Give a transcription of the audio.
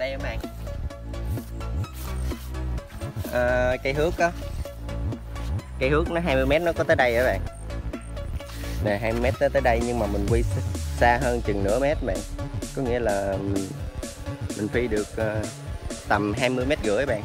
đây các bạn. À, cây hước á. Cây hước nó 20 mét nó có tới đây các bạn. Nè 20 mét tới tới đây nhưng mà mình quy xa hơn chừng nửa mét bạn. Có nghĩa là mình, mình phi được uh, tầm 20 mét rưỡi bạn.